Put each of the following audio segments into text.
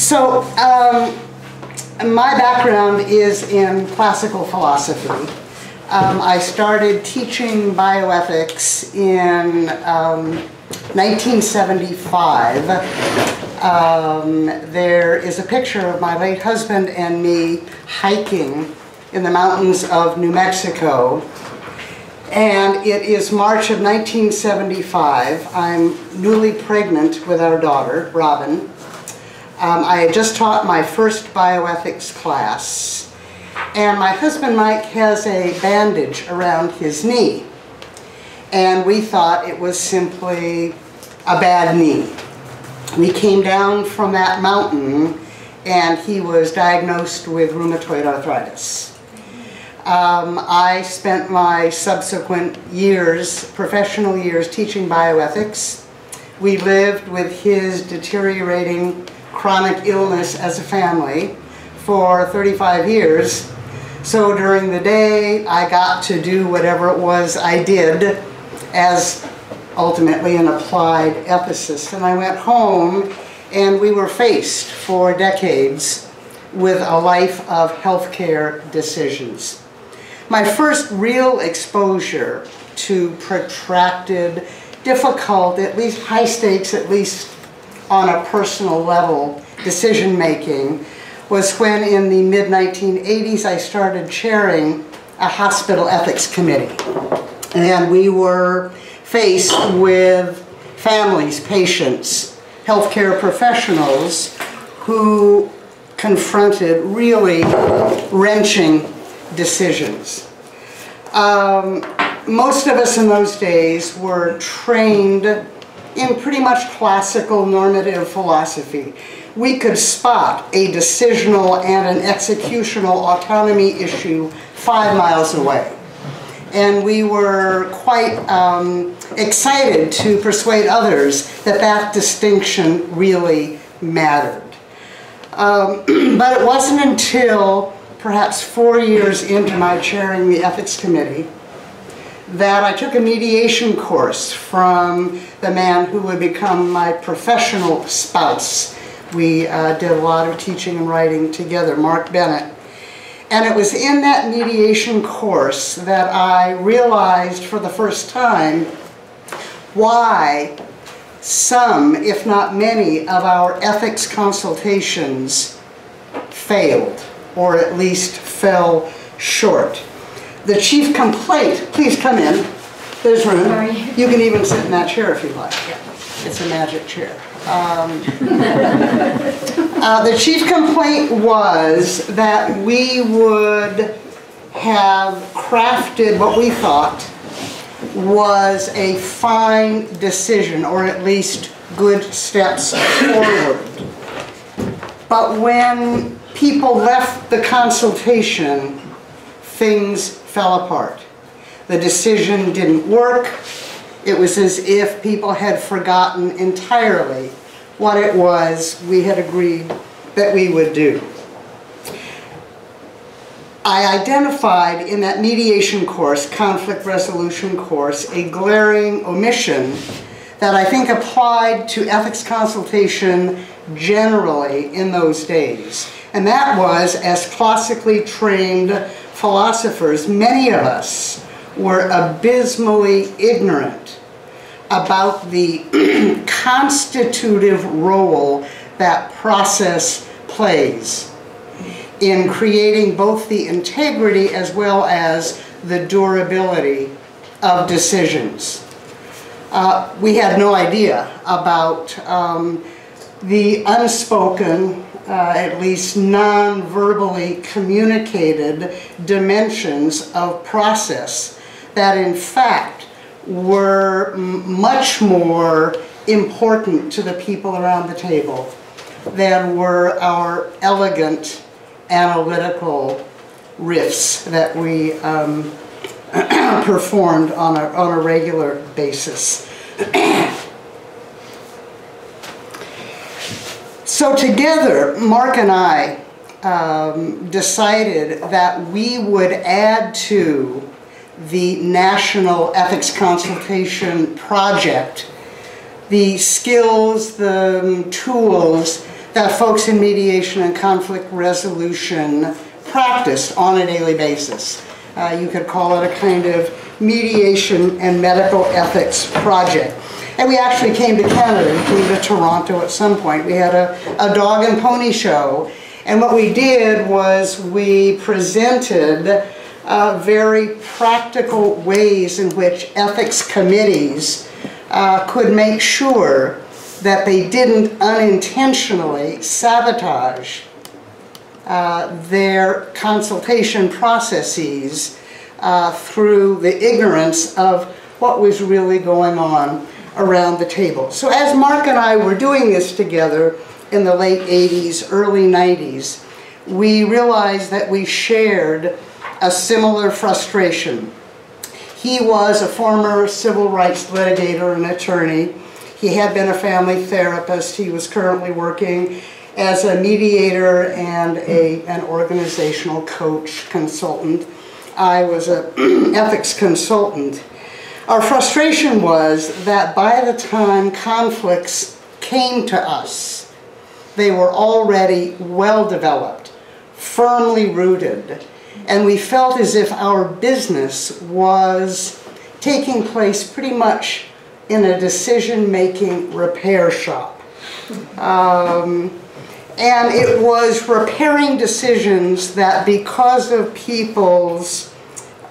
So, um, my background is in classical philosophy. Um, I started teaching bioethics in um, 1975. Um, there is a picture of my late husband and me hiking in the mountains of New Mexico. And it is March of 1975. I'm newly pregnant with our daughter, Robin. Um, I had just taught my first bioethics class, and my husband Mike has a bandage around his knee. And we thought it was simply a bad knee. We came down from that mountain and he was diagnosed with rheumatoid arthritis. Um, I spent my subsequent years, professional years, teaching bioethics. We lived with his deteriorating chronic illness as a family for 35 years. So during the day, I got to do whatever it was I did as ultimately an applied ethicist. And I went home and we were faced for decades with a life of healthcare decisions. My first real exposure to protracted, difficult, at least high stakes, at least on a personal level decision making was when in the mid 1980s I started chairing a hospital ethics committee. And we were faced with families, patients, healthcare professionals who confronted really wrenching decisions. Um, most of us in those days were trained in pretty much classical normative philosophy. We could spot a decisional and an executional autonomy issue five miles away. And we were quite um, excited to persuade others that that distinction really mattered. Um, but it wasn't until perhaps four years into my chairing the ethics committee that I took a mediation course from the man who would become my professional spouse. We uh, did a lot of teaching and writing together, Mark Bennett. And it was in that mediation course that I realized for the first time why some, if not many, of our ethics consultations failed, or at least fell short. The chief complaint, please come in. There's room. Sorry. You can even sit in that chair if you like. It's a magic chair. Um, uh, the chief complaint was that we would have crafted what we thought was a fine decision, or at least good steps forward. But when people left the consultation, things fell apart. The decision didn't work. It was as if people had forgotten entirely what it was we had agreed that we would do. I identified in that mediation course, conflict resolution course, a glaring omission that I think applied to ethics consultation generally in those days. And that was, as classically trained philosophers, many of us were abysmally ignorant about the constitutive role that process plays in creating both the integrity as well as the durability of decisions. Uh, we had no idea about um, the unspoken, uh, at least non-verbally communicated dimensions of process that in fact were much more important to the people around the table than were our elegant analytical riffs that we um, performed on a, on a regular basis. so together, Mark and I um, decided that we would add to the National Ethics Consultation Project the skills, the um, tools that folks in mediation and conflict resolution practiced on a daily basis. Uh, you could call it a kind of mediation and medical ethics project. And we actually came to Canada, we came to Toronto at some point. We had a, a dog and pony show. And what we did was we presented uh, very practical ways in which ethics committees uh, could make sure that they didn't unintentionally sabotage uh, their consultation processes uh, through the ignorance of what was really going on around the table. So as Mark and I were doing this together in the late 80s, early 90s, we realized that we shared a similar frustration. He was a former civil rights litigator and attorney. He had been a family therapist. He was currently working as a mediator and a, an organizational coach consultant. I was an ethics consultant. Our frustration was that by the time conflicts came to us, they were already well developed, firmly rooted, and we felt as if our business was taking place pretty much in a decision-making repair shop. Um, and it was repairing decisions that because of people's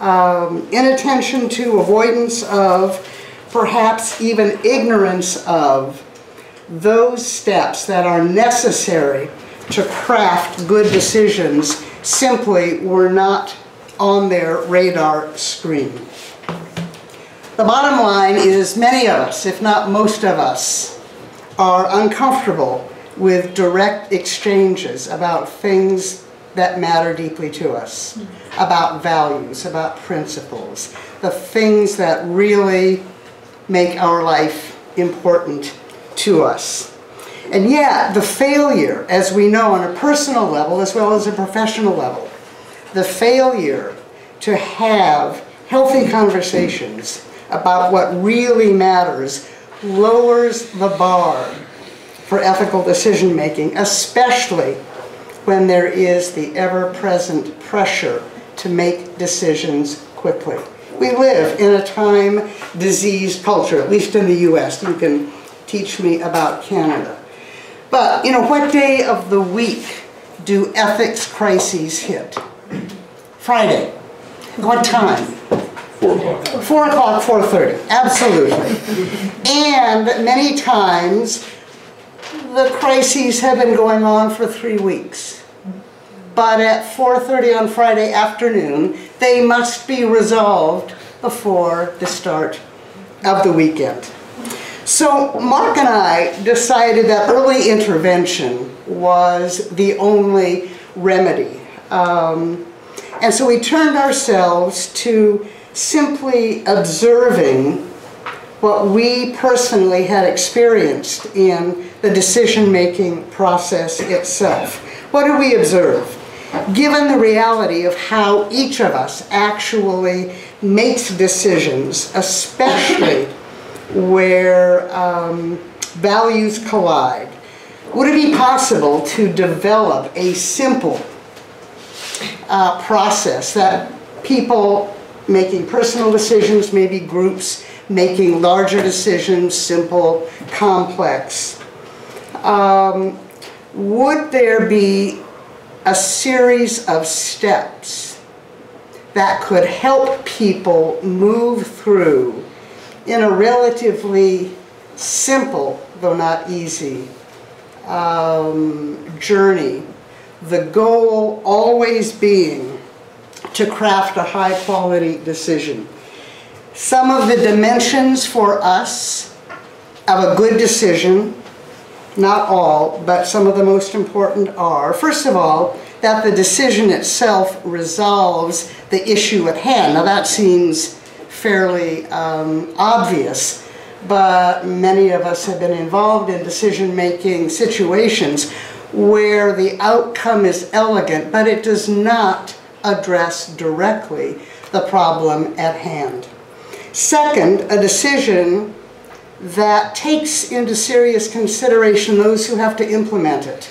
um, inattention to, avoidance of, perhaps even ignorance of those steps that are necessary to craft good decisions simply were not on their radar screen. The bottom line is many of us, if not most of us, are uncomfortable with direct exchanges about things that matter deeply to us, about values, about principles, the things that really make our life important to us. And yet, the failure, as we know on a personal level as well as a professional level, the failure to have healthy conversations about what really matters lowers the bar for ethical decision making, especially when there is the ever-present pressure to make decisions quickly. We live in a time disease culture, at least in the US. You can teach me about Canada. But, you know, what day of the week do ethics crises hit? Friday. What time? Four o'clock. 4 o'clock, 4.30, absolutely. And many times, the crises have been going on for three weeks. But at 4.30 on Friday afternoon, they must be resolved before the start of the weekend. So Mark and I decided that early intervention was the only remedy. Um, and so we turned ourselves to simply observing what we personally had experienced in the decision-making process itself. What did we observe? Given the reality of how each of us actually makes decisions, especially where um, values collide, would it be possible to develop a simple uh, process that people making personal decisions, maybe groups making larger decisions, simple, complex, um, would there be a series of steps that could help people move through in a relatively simple, though not easy, um, journey. The goal always being to craft a high quality decision. Some of the dimensions for us of a good decision, not all, but some of the most important are, first of all, that the decision itself resolves the issue at hand. Now that seems fairly um, obvious, but many of us have been involved in decision-making situations where the outcome is elegant, but it does not address directly the problem at hand. Second, a decision that takes into serious consideration those who have to implement it.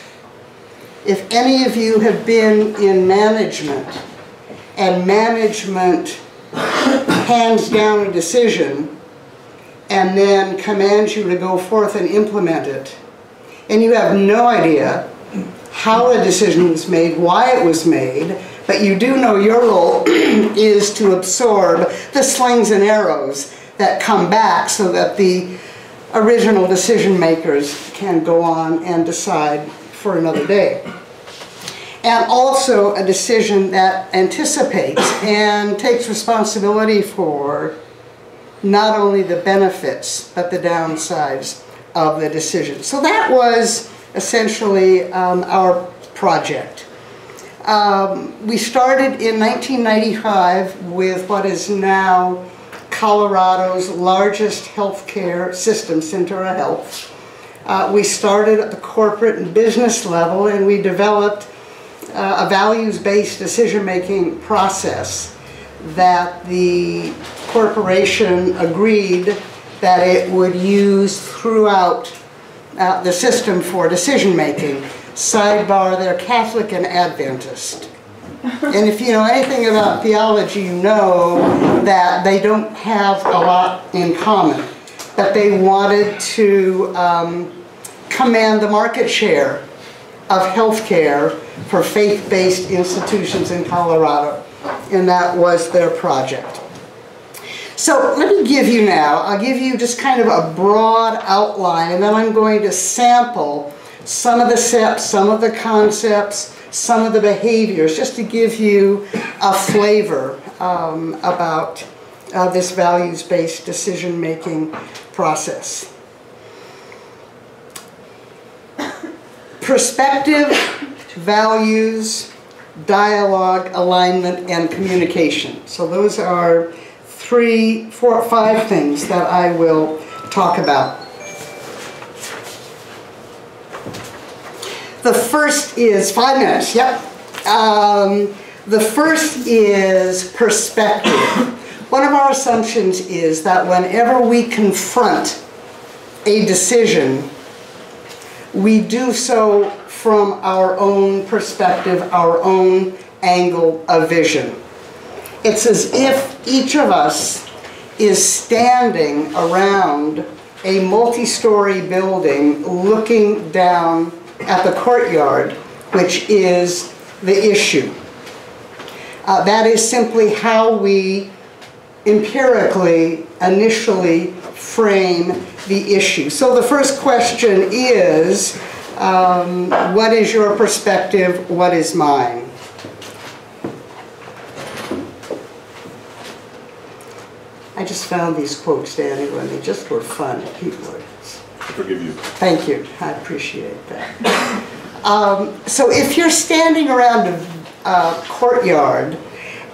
If any of you have been in management and management hands down a decision and then commands you to go forth and implement it, and you have no idea how a decision was made, why it was made, but you do know your role is to absorb the slings and arrows that come back so that the original decision makers can go on and decide for another day. And also a decision that anticipates and takes responsibility for not only the benefits but the downsides of the decision. So that was essentially um, our project. Um, we started in 1995 with what is now Colorado's largest healthcare system, Centura Health. Uh, we started at the corporate and business level and we developed uh, a values-based decision-making process that the corporation agreed that it would use throughout uh, the system for decision-making. Sidebar, they're Catholic and Adventist. And if you know anything about theology, you know that they don't have a lot in common. That they wanted to um, command the market share of healthcare for faith-based institutions in Colorado. And that was their project. So let me give you now, I'll give you just kind of a broad outline and then I'm going to sample some of the steps, some of the concepts, some of the behaviors, just to give you a flavor um, about uh, this values-based decision-making process. Perspective, values, dialogue, alignment, and communication. So those are three, four, five things that I will talk about. The first is five minutes, yep. Um, the first is perspective. One of our assumptions is that whenever we confront a decision, we do so from our own perspective, our own angle of vision. It's as if each of us is standing around a multi-story building looking down at the courtyard, which is the issue. Uh, that is simply how we empirically initially frame the issue. So the first question is, um, what is your perspective, what is mine? I just found these quotes, Danny, when they just were fun. People forgive you. Thank you. I appreciate that. Um, so if you're standing around a uh, courtyard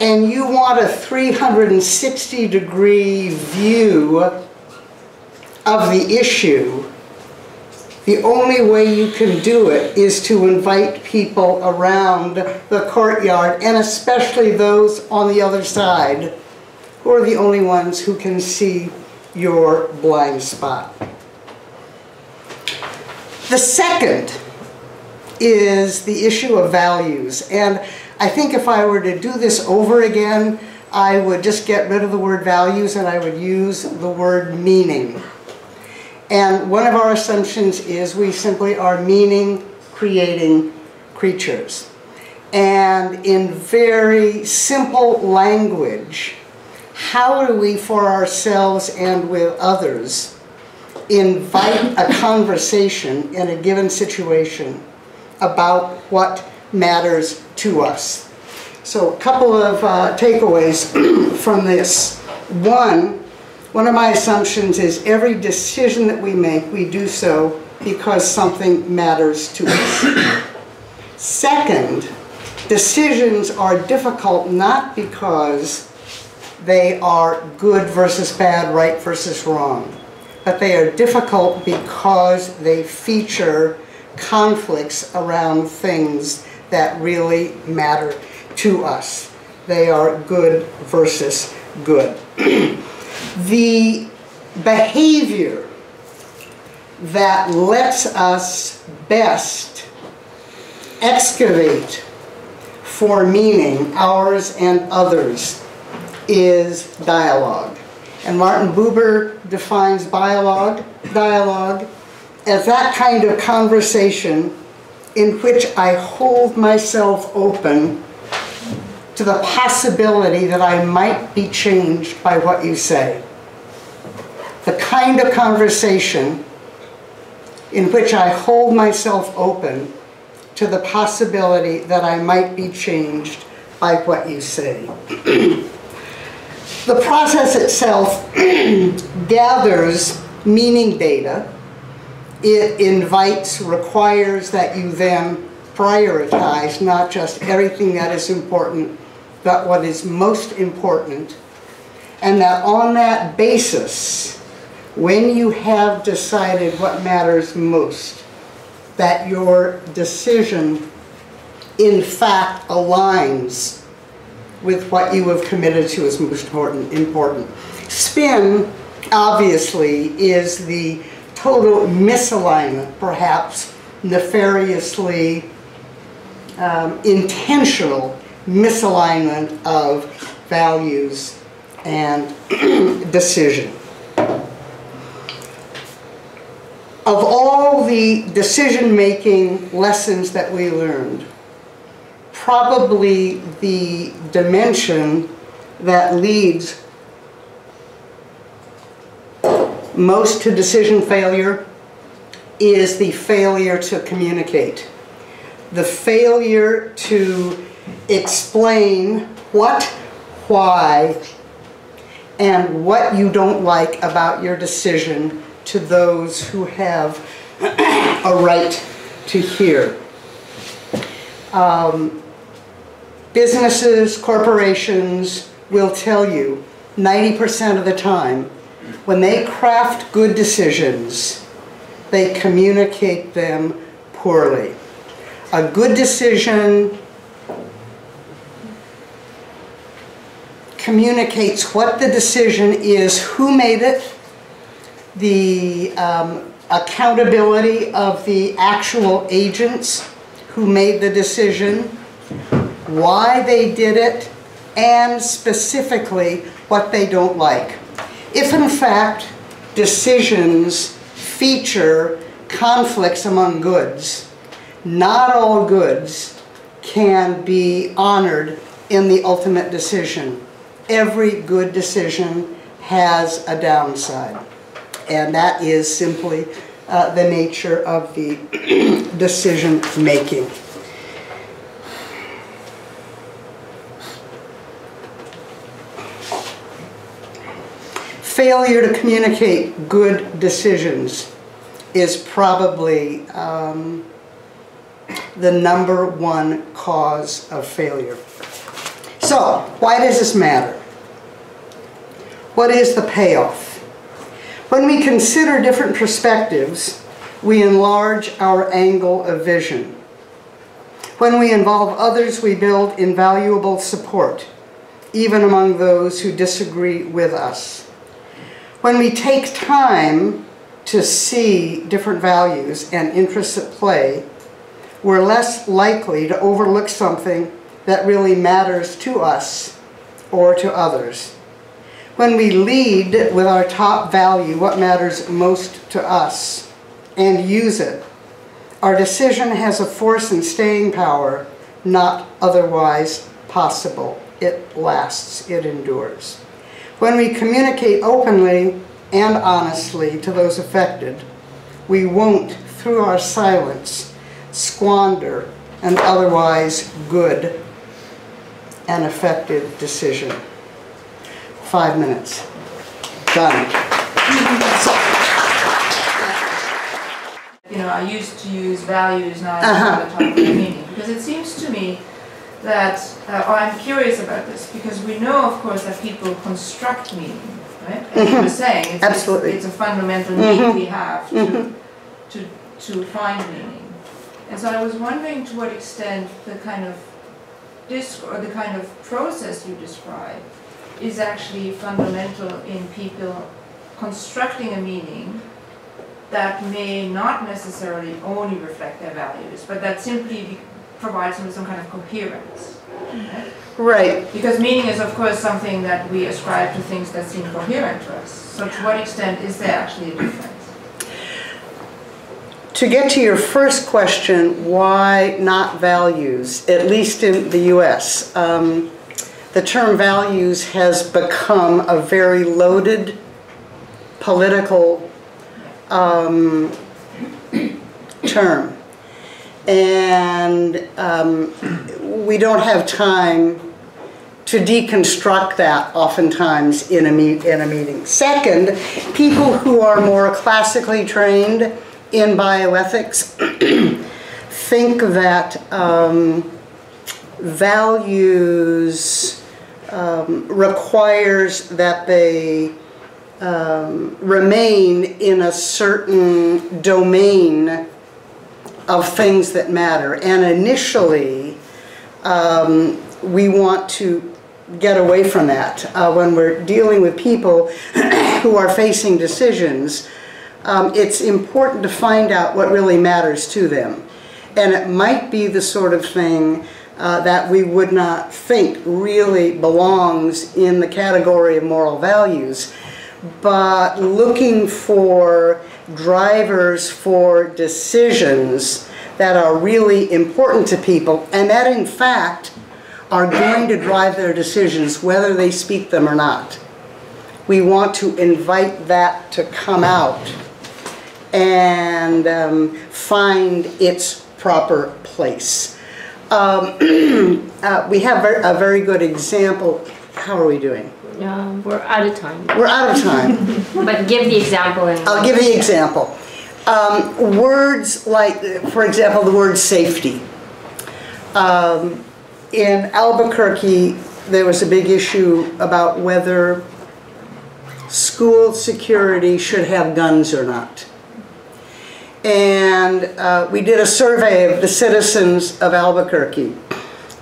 and you want a 360 degree view of the issue, the only way you can do it is to invite people around the courtyard and especially those on the other side who are the only ones who can see your blind spot. The second is the issue of values. And I think if I were to do this over again, I would just get rid of the word values and I would use the word meaning. And one of our assumptions is we simply are meaning creating creatures. And in very simple language, how do we for ourselves and with others invite a conversation in a given situation about what matters to us. So a couple of uh, takeaways from this. One, one of my assumptions is every decision that we make, we do so because something matters to us. Second, decisions are difficult not because they are good versus bad, right versus wrong but they are difficult because they feature conflicts around things that really matter to us. They are good versus good. the behavior that lets us best excavate for meaning, ours and others, is dialogue. And Martin Buber defines dialogue, dialogue as that kind of conversation in which I hold myself open to the possibility that I might be changed by what you say. The kind of conversation in which I hold myself open to the possibility that I might be changed by what you say. the process itself gathers meaning data. It invites, requires that you then prioritize not just everything that is important, but what is most important. And that on that basis, when you have decided what matters most, that your decision in fact aligns with what you have committed to as most important. important. Spin, obviously, is the total misalignment, perhaps nefariously um, intentional misalignment of values and decision. of all the decision-making lessons that we learned, probably the dimension that leads most to decision failure is the failure to communicate. The failure to explain what, why, and what you don't like about your decision to those who have a right to hear. Um, businesses, corporations will tell you 90% of the time when they craft good decisions, they communicate them poorly. A good decision communicates what the decision is, who made it, the um, accountability of the actual agents who made the decision, why they did it, and specifically what they don't like. If in fact decisions feature conflicts among goods, not all goods can be honored in the ultimate decision. Every good decision has a downside and that is simply uh, the nature of the decision making. Failure to communicate good decisions is probably um, the number one cause of failure. So, why does this matter? What is the payoff? When we consider different perspectives, we enlarge our angle of vision. When we involve others, we build invaluable support, even among those who disagree with us. When we take time to see different values and interests at play, we're less likely to overlook something that really matters to us or to others. When we lead with our top value, what matters most to us, and use it, our decision has a force and staying power not otherwise possible. It lasts, it endures. When we communicate openly and honestly to those affected, we won't, through our silence, squander an otherwise good and effective decision five minutes. Done. You know, I used to use values, now I uh-huh. talk about meaning. Because it seems to me that, uh, or I'm curious about this, because we know, of course, that people construct meaning, right? As mm-hmm. you were saying, it's, Absolutely. It's, it's a fundamental need mm-hmm. we have to, mm-hmm. to, to find meaning. And so I was wondering to what extent the kind of disc or the kind of process you describe is actually fundamental in people constructing a meaning that may not necessarily only reflect their values, but that simply provides them some kind of coherence. right? Right. Because meaning is of course something that we ascribe to things that seem coherent to us. So to what extent is there actually a difference? To get to your first question, why not values, at least in the US? Um, the term values has become a very loaded political um, term. And um, we don't have time to deconstruct that oftentimes in a, meet, in a meeting. Second, people who are more classically trained in bioethics think that um, values um, requires that they um, remain in a certain domain of things that matter. And initially, um, we want to get away from that uh, when we're dealing with people who are facing decisions. Um, it's important to find out what really matters to them. And it might be the sort of thing uh, that we would not think really belongs in the category of moral values, but looking for drivers for decisions that are really important to people and that in fact are going to drive their decisions whether they speak them or not. We want to invite that to come out and um, find its proper place. Um, uh, we have a very good example. How are we doing? Um, we're out of time. We're out of time. But give the example and. I'll give you the example. Um, words like, for example, the word safety. Um, in Albuquerque, there was a big issue about whether school security should have guns or not. And uh, we did a survey of the citizens of Albuquerque.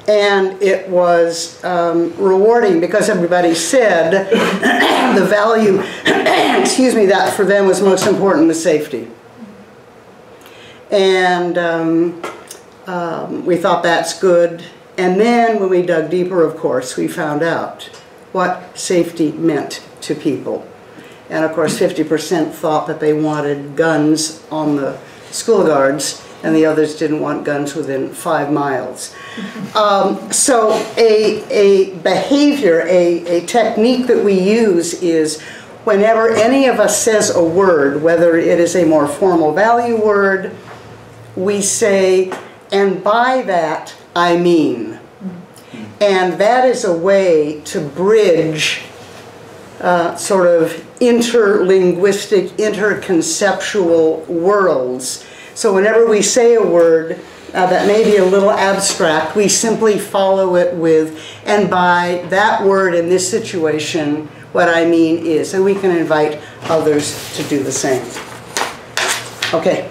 And it was um, rewarding because everybody said the value, excuse me, that for them was most important was safety. And um, um, we thought that's good. And then when we dug deeper, of course, we found out what safety meant to people. And of course, 50% thought that they wanted guns on the school guards, and the others didn't want guns within five miles. Um, so a, a behavior, a, a technique that we use is whenever any of us says a word, whether it is a more formal value word, we say, and by that I mean. And that is a way to bridge uh, sort of interlinguistic, interconceptual worlds. So whenever we say a word uh, that may be a little abstract, we simply follow it with, and by that word in this situation, what I mean is, and we can invite others to do the same. Okay.